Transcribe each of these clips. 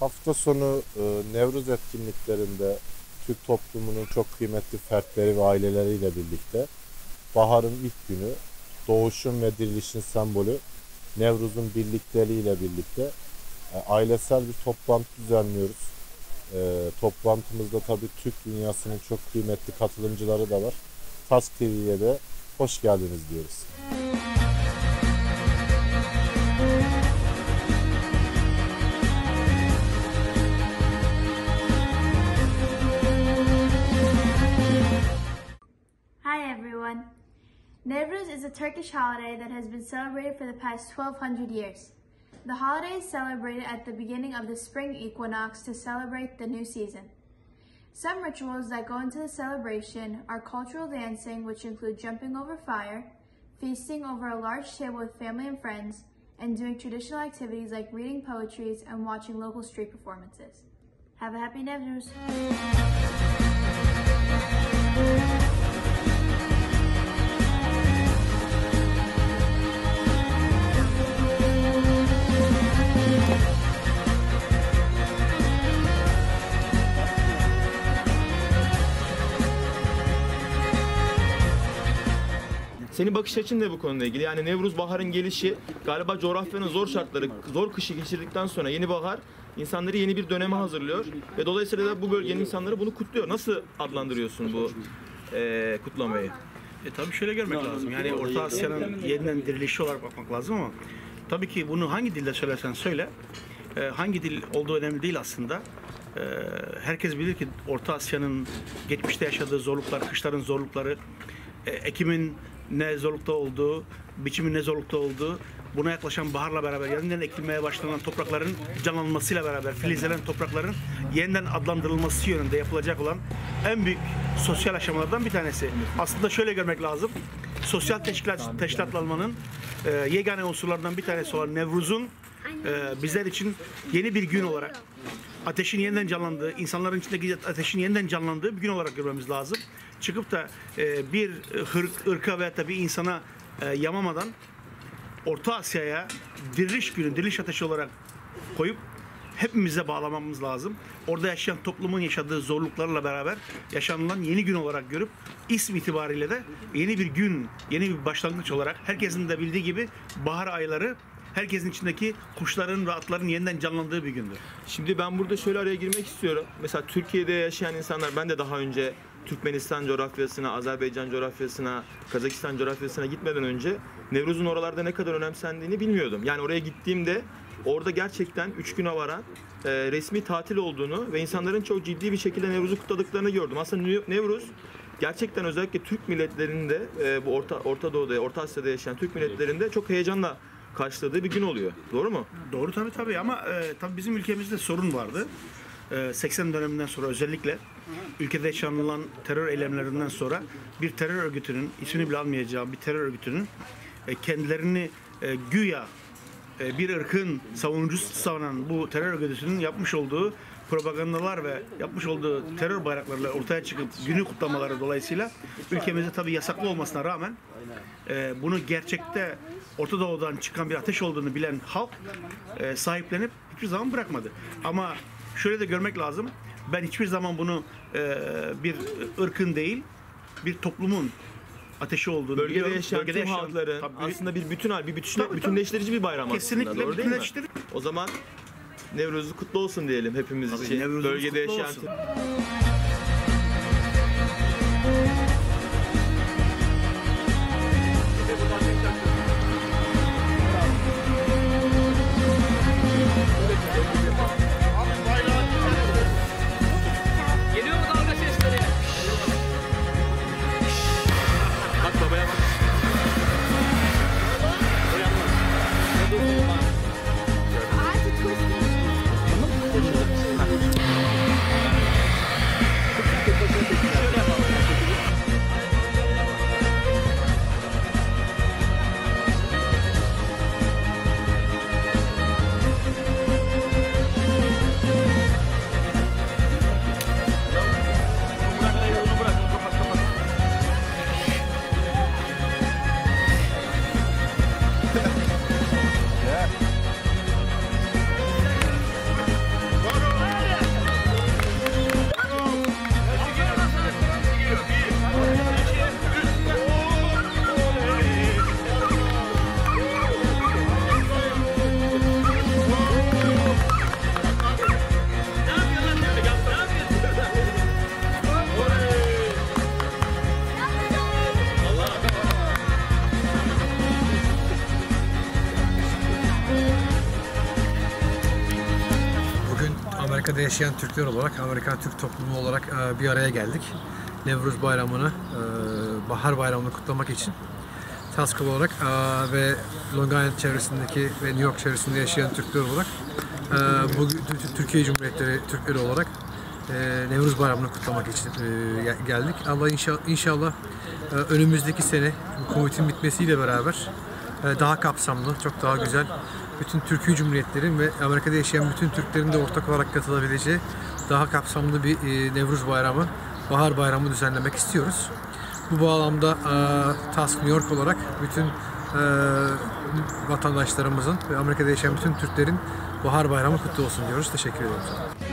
Hafta sonu e, Nevruz etkinliklerinde Türk toplumunun çok kıymetli fertleri ve aileleriyle birlikte baharın ilk günü doğuşun ve dirilişin sembolü Nevruz'un birlikleriyle birlikte e, ailesel bir toplantı düzenliyoruz. E, toplantımızda tabii Türk dünyasının çok kıymetli katılımcıları da var. Task TV'ye de hoş geldiniz diyoruz. Everyone. Nevruz is a Turkish holiday that has been celebrated for the past 1200 years. The holiday is celebrated at the beginning of the spring equinox to celebrate the new season. Some rituals that go into the celebration are cultural dancing, which include jumping over fire, feasting over a large table with family and friends, and doing traditional activities like reading poetries and watching local street performances. Have a happy Nevruz! Senin bakış açın ne bu konuyla ilgili? Yani Nevruz baharın gelişi galiba coğrafyanın zor şartları, zor kışı geçirdikten sonra yeni bahar insanları yeni bir döneme hazırlıyor ve dolayısıyla da bu bölgenin insanları bunu kutluyor. Nasıl adlandırıyorsun bu eee, kutlamayı? E tabii şöyle görmek lazım. Yani Orta Asya'nın yeniden dirilişi olarak bakmak lazım ama tabii ki bunu hangi dilde söylersen söyle, e, hangi dil olduğu önemli değil aslında. E, herkes bilir ki Orta Asya'nın geçmişte yaşadığı zorluklar, kışların zorlukları, e, ekimin ne zorlukta olduğu, biçimin ne zorlukta olduğu, buna yaklaşan baharla beraber yeniden ekilmeye başlanan toprakların canlanmasıyla beraber filizlenen toprakların yeniden adlandırılması yönünde yapılacak olan en büyük sosyal aşamalardan bir tanesi. Aslında şöyle görmek lazım. Sosyal teşkilat, teşkilatlanmanın e, yegane unsurlarından bir tanesi olan Nevruz'un e, bizler için yeni bir gün olarak ateşin yeniden canlandığı, insanların içindeki ateşin yeniden canlandığı bir gün olarak görmemiz lazım. Çıkıp da e, bir hırk, ırka veya da bir insana e, yamamadan Orta Asya'ya diriliş günü, diriliş ateşi olarak koyup hepimize bağlamamız lazım. Orada yaşayan toplumun yaşadığı zorluklarla beraber yaşanılan yeni gün olarak görüp isim itibariyle de yeni bir gün, yeni bir başlangıç olarak herkesin de bildiği gibi bahar ayları herkesin içindeki kuşların ve atların yeniden canlandığı bir gündür. Şimdi ben burada şöyle araya girmek istiyorum. Mesela Türkiye'de yaşayan insanlar, ben de daha önce Türkmenistan coğrafyasına, Azerbaycan coğrafyasına, Kazakistan coğrafyasına gitmeden önce Nevruz'un oralarda ne kadar önemsendiğini bilmiyordum. Yani oraya gittiğimde orada gerçekten 3 güne varan e, resmi tatil olduğunu ve insanların çok ciddi bir şekilde Nevruz'u kutladıklarını gördüm. Aslında Nevruz gerçekten özellikle Türk milletlerinde e, bu Orta Orta Doğu'da, Orta Asya'da yaşayan Türk milletlerinde çok heyecanla karşıladığı bir gün oluyor. Doğru mu? Doğru tabii tabii ama e, tabii bizim ülkemizde sorun vardı. E, 80 döneminden sonra özellikle ülkede yaşanılan terör eylemlerinden sonra bir terör örgütünün ismini bile almayacağım bir terör örgütünün e, kendilerini e, güya e, bir ırkın savunucusu savunan bu terör örgütünün yapmış olduğu propagandalar ve yapmış olduğu terör bayraklarıyla ortaya çıkıp günü kutlamaları dolayısıyla ülkemizde tabii yasaklı olmasına rağmen e, bunu gerçekte Orta Doğu'dan çıkan bir ateş olduğunu bilen halk e, sahiplenip hiçbir zaman bırakmadı. Ama şöyle de görmek lazım. Ben hiçbir zaman bunu e, bir ırkın değil, bir toplumun ateşi olduğunu Bölgede biliyorum. yaşayan Bölgede tüm halkların Tabii, aslında bir bütün hal, bir bütünle, Tabii, bütünleştirici bir bayram Kesinlikle aslında. Mi? bütünleştirir. O zaman Nevruz'u kutlu olsun diyelim hepimiz Tabii, için. Nevruz'umuz Bölgede yaşayan olsun. Amerika'da yaşayan Türkler olarak, Amerikan Türk toplumu olarak e, bir araya geldik. Nevruz Bayramı'nı, e, Bahar Bayramı'nı kutlamak için. Taskıl olarak e, ve Long Island çevresindeki ve New York çevresinde yaşayan Türkler olarak Tü- Türkiye Cumhuriyetleri Türkleri olarak Nevruz Bayramı'nı kutlamak için gel- geldik. Allah inşallah, önümüzdeki sene bu Covid'in bitmesiyle beraber daha kapsamlı, çok daha güzel bütün Türkiye Cumhuriyetlerin ve Amerika'da yaşayan bütün Türklerin de ortak olarak katılabileceği daha kapsamlı bir e, Nevruz Bayramı, Bahar Bayramı düzenlemek istiyoruz. Bu bağlamda e, Task New York olarak bütün e, vatandaşlarımızın ve Amerika'da yaşayan bütün Türklerin Bahar Bayramı kutlu olsun diyoruz. Teşekkür ediyoruz.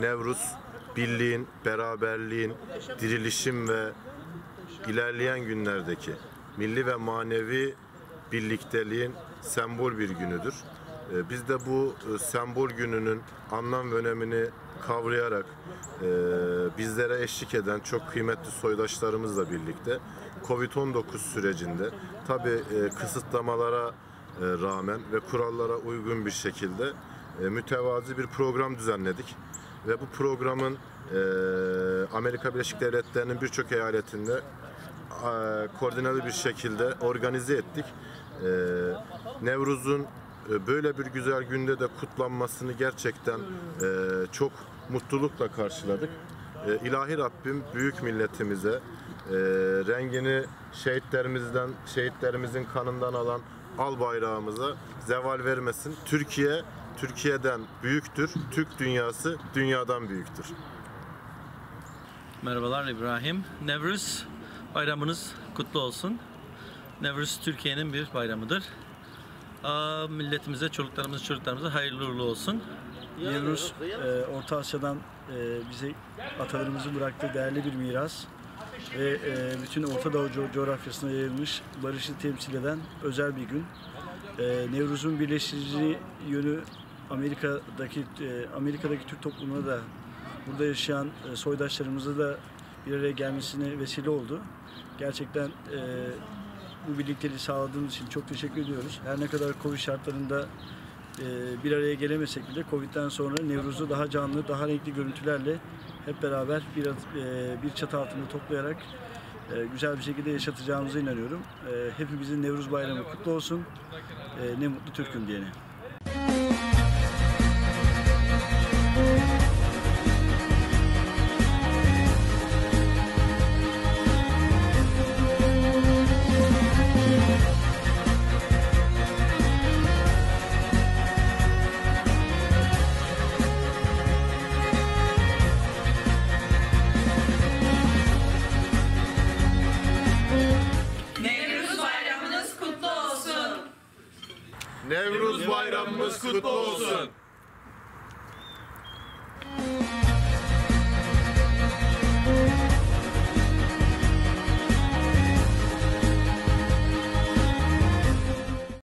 Nevruz, birliğin, beraberliğin, dirilişin ve ilerleyen günlerdeki milli ve manevi birlikteliğin sembol bir günüdür. Ee, Biz de bu e, sembol gününün anlam ve önemini kavrayarak e, bizlere eşlik eden çok kıymetli soydaşlarımızla birlikte Covid-19 sürecinde tabi kısıtlamalara e, rağmen ve kurallara uygun bir şekilde mütevazi bir program düzenledik ve bu programın e, Amerika Birleşik Devletleri'nin birçok eyaletinde e, koordineli bir şekilde organize ettik. E, Nevruz'un e, böyle bir güzel günde de kutlanmasını gerçekten e, çok mutlulukla karşıladık. E, İlahi Rabbim büyük milletimize e, rengini şehitlerimizden, şehitlerimizin kanından alan al bayrağımıza zeval vermesin. Türkiye Türkiye'den büyüktür. Türk dünyası dünyadan büyüktür. Merhabalar İbrahim. Nevruz bayramınız kutlu olsun. Nevruz Türkiye'nin bir bayramıdır. Aa, milletimize, çocuklarımıza, çocuklarımıza hayırlı uğurlu olsun. Nevruz, e, Orta Asya'dan e, bize atalarımızın bıraktığı değerli bir miras ve e, bütün Orta Doğu co- coğrafyasına yayılmış barışı temsil eden özel bir gün. E, Nevruz'un birleştirici yönü Amerika'daki e, Amerika'daki Türk toplumuna da burada yaşayan e, soydaşlarımıza da bir araya gelmesine vesile oldu. Gerçekten e, bu birlikteliği sağladığımız için çok teşekkür ediyoruz. Her ne kadar Covid şartlarında bir araya gelemesek bile Covid'den sonra Nevruz'u daha canlı, daha renkli görüntülerle hep beraber bir, bir çatı altında toplayarak güzel bir şekilde yaşatacağımıza inanıyorum. Hepimizin Nevruz Bayramı kutlu olsun. Ne mutlu Türk'üm diyene. Bayramımız kutlu olsun.